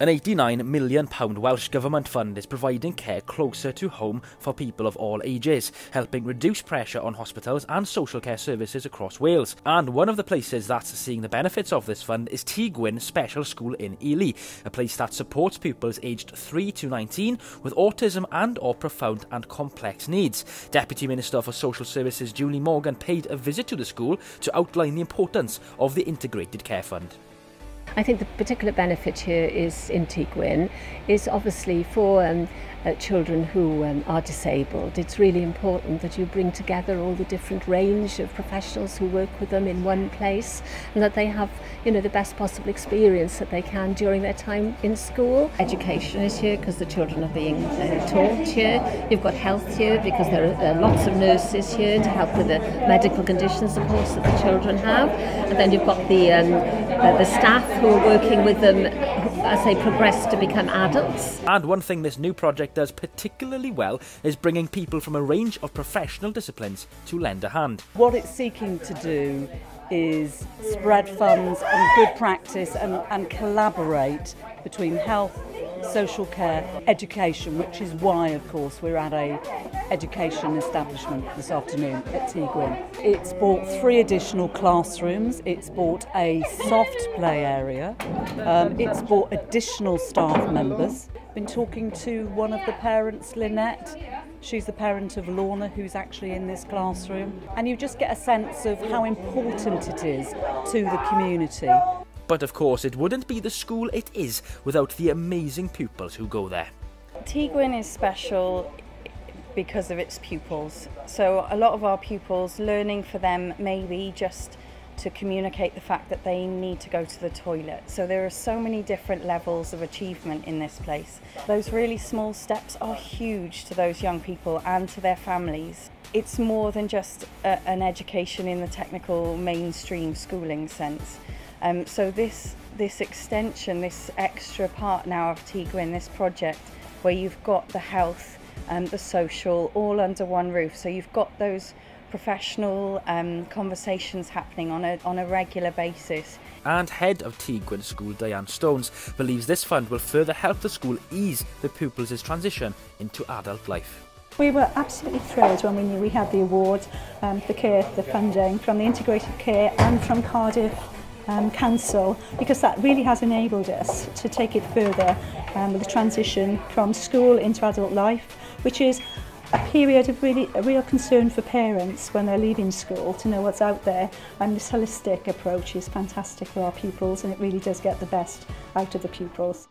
An £89 million Welsh Government fund is providing care closer to home for people of all ages, helping reduce pressure on hospitals and social care services across Wales. And one of the places that's seeing the benefits of this fund is Tŷ Gwyn Special School in Ely, a place that supports pupils aged 3 to 19 with autism and or profound and complex needs. Deputy Minister for Social Services Julie Morgan paid a visit to the school to outline the importance of the Integrated Care Fund. I think the particular benefit here is in Tŷ is obviously for um, uh, children who um, are disabled. It's really important that you bring together all the different range of professionals who work with them in one place and that they have you know the best possible experience that they can during their time in school. Education is here because the children are being uh, taught here. You've got health here because there are uh, lots of nurses here to help with the medical conditions of course that the children have. And then you've got the, um, uh, the staff who are working with them as they progress to become adults. And one thing this new project does particularly well is bringing people from a range of professional disciplines to lend a hand. What it's seeking to do is spread funds and good practice and, and collaborate between health, social care, education, which is why, of course, we're at a education establishment this afternoon at Tŷ It's bought three additional classrooms, it's bought a soft play area, um, it's bought additional staff members. Been talking to one of the parents, Lynette, She's the parent of Lorna, who's actually in this classroom. And you just get a sense of how important it is to the community. But of course, it wouldn't be the school it is without the amazing pupils who go there. Tŷ Gwyn is special because of its pupils. So a lot of our pupils, learning for them maybe just to communicate the fact that they need to go to the toilet. So there are so many different levels of achievement in this place. Those really small steps are huge to those young people and to their families. It's more than just a, an education in the technical mainstream schooling sense. Um, so this this extension, this extra part now of Tŷ Gwyn, this project, where you've got the health and the social all under one roof. So you've got those professional um, conversations happening on a, on a regular basis. And head of Tŷ School, Diane Stones, believes this fund will further help the school ease the pupils' transition into adult life. We were absolutely thrilled when we knew we had the award, um, the care, the funding from the Integrated Care and from Cardiff um, Council because that really has enabled us to take it further um, with the transition from school into adult life, which is a period of really a real concern for parents when they're leaving school to know what's out there and this holistic approach is fantastic for our pupils and it really does get the best out of the pupils.